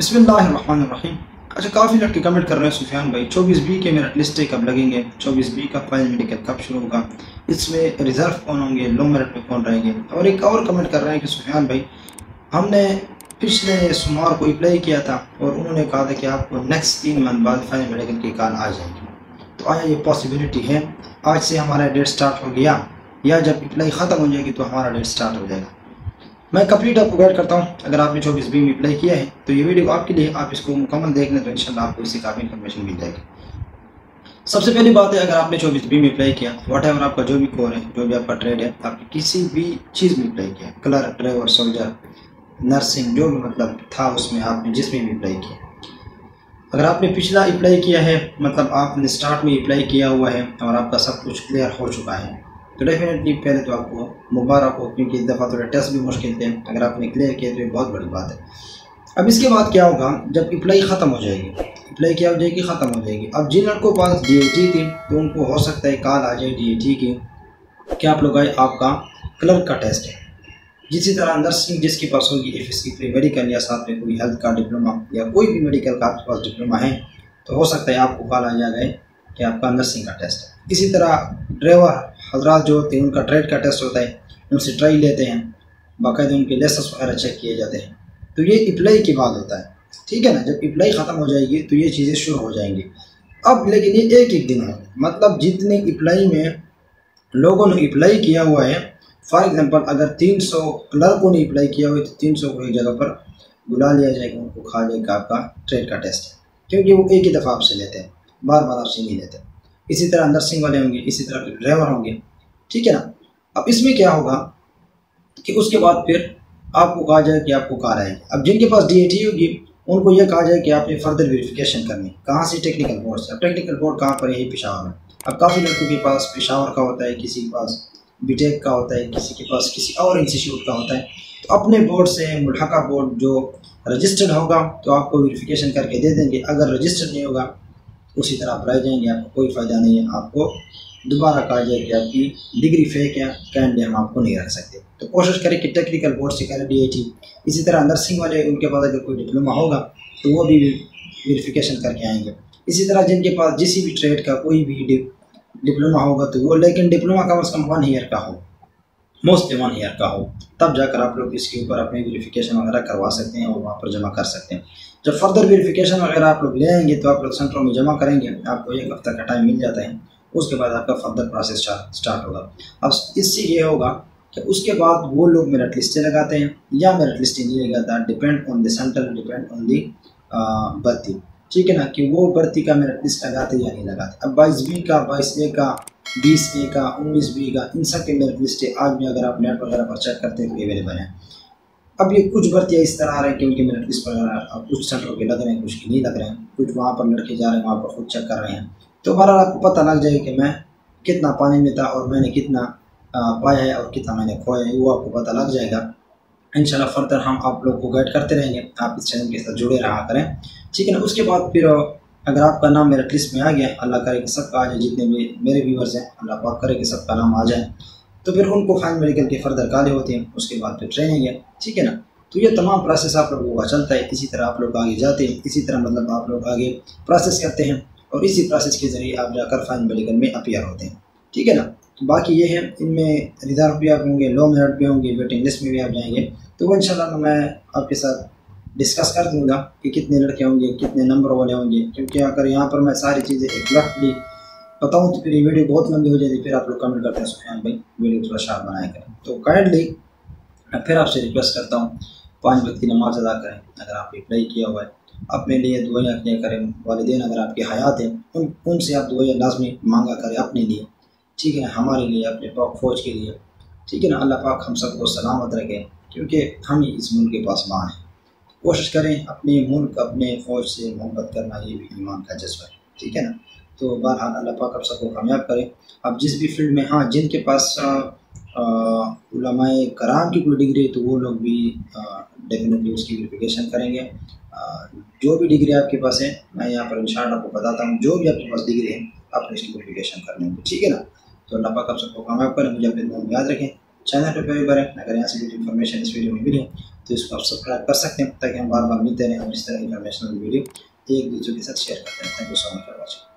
बसमीम अच्छा काफ़ी लड़के कमेंट कर रहे हैं सुफियान भाई। चौबीस बी के मेरिट लिस्टें कब लगेंगे। चौबीस बी का फाइनल मेडिकल कब शुरू होगा? इसमें रिज़र्व कौन होंगे? लो मेरिट में कौन रहेंगे? और एक और कमेंट कर रहे हैं कि सुफियान भाई, हमने पिछले सोमवार को अप्लाई किया था और उन्होंने कहा था कि आपको नेक्स्ट तीन मंथ बाद फाइनल मेडिकल की कॉल आ जाएगी। तो आया ये पॉसिबिलिटी है। आज से हमारा डेट स्टार्ट हो गया। या जब अप्लाई ख़त्म हो जाएगी तो हमारा डेट स्टार्ट हो जाएगा। मैं कंप्लीट आपको गाइड करता हूँ। अगर आपने चौबीस बी में अप्लाई किया है तो ये वीडियो आपके लिए, आप इसको मुकम्मल देख लें तो इंशाल्लाह आपको इससे काफ़ी इन्फॉर्मेशन मिल जाएगी। सबसे पहली बात है, अगर आपने चौबीस बी में अप्लाई किया वट एवर आपका जो भी कोर है, जो भी आपका ट्रेड है, आपने किसी भी चीज़ में अप्लाई किया कलर ड्राइवर सोल्जर नर्सिंग जो भी मतलब था उसमें आपने जिसमें भी अप्लाई किया। अगर आपने पिछला अप्लाई किया है मतलब आपने स्टार्ट में अप्लाई किया हुआ है, और आपका सब कुछ क्लियर हो चुका है तो डेफिनेटली पहले तो आपको मुबारक हो, क्योंकि इस दफ़ा थोड़े टेस्ट भी मुश्किल थे। अगर आपने क्लियर किया तो ये बहुत बड़ी बात है। अब इसके बाद क्या होगा? जब अप्लाई ख़त्म हो जाएगी। अप्लाई क्या हो जाएगी? ख़त्म हो जाएगी। अब जिन लड़कों के पास डी थी तो उनको हो सकता है कॉल आ जाए डी की। क्या आप लोग आए? आपका क्लर्क का टेस्ट है। जिसी तरह नर्सिंग जिसके पास होगी एफ़ एस सी मेडिकल या साथ में कोई हेल्थ का डिप्लोमा या कोई भी मेडिकल का आपके पास डिप्लोमा है तो हो सकता है आपको कॉल आ जाए कि आपका नर्सिंग का टेस्ट है। इसी तरह ड्राइवर हजरात जो होते हैं, उनका ट्रेड का टेस्ट होता है, उनसे ट्राई लेते हैं। बाकायदा उनके लेसेस वगैरह चेक किए जाते हैं। तो ये अप्लाई के बाद होता है। ठीक है ना? जब अप्लाई ख़त्म हो जाएगी तो ये चीज़ें शुरू हो जाएँगी। अब लेकिन ये एक एक दिन है। मतलब जितने अप्लाई में लोगों ने अप्लाई किया हुआ है फॉर एग्ज़ाम्पल अगर 300 क्लर्कों ने अप्लाई किया हुआ है तो 300 को एक जगह पर बुला लिया जाएगा, उनको खा जाएगा आपका ट्रेड का टेस्ट क्योंकि वो एक ही दफ़ा आपसे लेते हैं बार बार आपसे नहीं लेते। इसी तरह नर्सिंग वाले होंगे, इसी तरह ड्राइवर होंगे। ठीक है ना? अब इसमें क्या होगा कि उसके बाद फिर आपको कहा जाए कि आपको कार आएगी। अब जिनके पास डी होगी, उनको यह कहा जाए कि आपने फर्दर वेरिफिकेशन करनी कहाँ से टेक्निकल बोर्ड से? अब टेक्निकल बोर्ड कहाँ पर यही पेशावर में अब काफ़ी लड़कों के पास पेशावर का होता है, किसी के पास बीटेक का होता है, किसी के पास किसी और इंस्टीट्यूट का होता है। तो अपने बोर्ड से मुल्हका बोर्ड जो रजिस्टर्ड होगा तो आपको वेरिफिकेशन करके दे देंगे। अगर रजिस्टर्ड नहीं होगा उसी तरह आप रह जाएँगे, आपको कोई फ़ायदा नहीं है। आपको दोबारा कहा जाए कि आपकी डिग्री फेक है कैंडे हम आपको नहीं रख सकते। तो कोशिश करें कि टेक्निकल बोर्ड से करें डीआईटी इसी तरह नर्सिंग वाले, उनके पास अगर कोई डिप्लोमा होगा तो वो भी वेरिफिकेशन करके आएँगे। इसी तरह जिनके पास जिस भी ट्रेड का कोई भी डिप्लोमा होगा तो वो लेकिन डिप्लोमा कम अज़ कम वन ईयर का हो। मोस्ट वन ईयर का हो, तब जाकर आप लोग इसके ऊपर अपनी वेरिफिकेशन वगैरह करवा सकते हैं और वहाँ पर जमा कर सकते हैं। जब फर्दर वेरिफिकेशन वगैरह आप लोग ले आएँगे तो आप लोग सेंटरों में जमा करेंगे, आपको एक हफ़्ता का टाइम मिल जाता है। उसके बाद आपका फर्दर प्रोसेस स्टार्ट होगा। अब इससे ये होगा कि उसके बाद वो लोग मेरिट लिस्टें लगाते हैं या मेरिट लिस्टें नहीं लगाता depend on the centre depend on the भर्ती। ठीक है ना? कि वो भर्ती का मेरिट लिस्ट लगाते या नहीं लगाते। अब बाईस बी का बाईस ए का बीस ए का, उन्नीस बी का, इन सब के मेरिट लिस्टें आज भी अगर आप नेट वगैरह पर चेक करते हैं तो अवेलेबल हैं अब ये कुछ भर्तियाँ इस तरह आ रहे हैं कि उनके मेरिट लिस्ट पर कुछ सेंटर के लग रहे हैं, कुछ के नहीं लग रहे हैं, कुछ वहाँ पर लड़के जा रहे हैं, वहाँ पर खुद चेक कर रहे हैं। तो बहरहाल आपको पता लग जाएगा कि मैं कितना पानी में था और मैंने कितना पाया है और कितना मैंने खोया है, वो आपको पता लग जाएगा। इन फर्दर हम आप लोग को गाइड करते रहेंगे। आप इस चैनल के साथ जुड़े रहा करें। ठीक है ना, उसके बाद फिर अगर आपका नाम मेरा लिस्ट में आ गया, अल्लाह करे कि सबका आ जाए, जितने भी मेरे व्यूवर्स हैं, अल्लाह पाक करे कि सबका नाम आ जाए। तो फिर उनको फाइन मेडिकल के फर्दर काले होते हैं, उसके बाद फिर ट्रेनिंग है, ठीक है ना? तो ये तमाम प्रोसेस आप लोगों का चलता है, इसी तरह आप लोग आगे जाते हैं, इसी तरह मतलब आप लोग आगे प्रोसेस करते हैं, और इसी प्रोसेस के ज़रिए आप जाकर फाइन मेडिकल में अपियर होते हैं, ठीक है ना? तो बाकी ये है, इनमें रिज़र्व भी आप होंगे लो मेरिट भी होंगे वेटिंग लिस्ट में भी आप जाएँगे तो वो इन मैं आपके साथ डिस्कस कर दूँगा कि कितने लड़के होंगे, कितने नंबर वाले होंगे, क्योंकि अगर यहाँ पर मैं सारी चीज़ें भी बताऊँ तो फिर ये वीडियो बहुत लंबी हो जाती फिर आप लोग कमेंट करते हैं, सुफियान भाई वीडियो थोड़ा शार्प बनाया करें। तो काइंडली मैं फिर आपसे रिक्वेस्ट करता हूँ, पाँच वक्त की नमाज़ अदा करें, अगर आप अप्लाई किया हुआ है। अपने लिए दुआएँ किया करें, वालदेन अगर आपके हयात हैं, उन, उनसे आप दुआएँ लाजमी मांगा करें अपने लिए। ठीक है हमारे लिए, अपने पाक फौज के लिए। ठीक है ना, अल्लाह पाक हम सबको सलामत रखें, क्योंकि हम ही इस मुल्क के पास माँ हैं। कोशिश करें अपने मुल्क अपने फ़ौज से मोहब्बत करना ये भी ईमान का जज्बा है ठीक है ना? तो बहरहाल अल्लाह पाक आप सबको कामयाब करें। अब जिस भी फ़ील्ड में हाँ जिनके पास उलमाए कराम की कोई डिग्री है तो वो लोग भी डेफिनेटली उसकी वेरिफिकेशन करेंगे। आ, जो भी डिग्री आपके पास है मैं यहाँ पर इन आपको बताता हूँ जो भी आपके पास डिग्री है आपने इसकी वेरिफिकेशन कर लेंगे ठीक है ना? तो अल्लाह पाक आप सबको कामयाब करें मुझे अपने याद रखें। चैनल पर पहली बार अगर यहाँ से कुछ इन्फॉर्मेशन इस वीडियो में मिली तो इसको आप सब्सक्राइब कर सकते हैं, ताकि हम बार बार मिलते रहें और इस तरह इन्फॉर्मेशनल वीडियो एक दूसरे के साथ शेयर करते हैं thank you so much for watching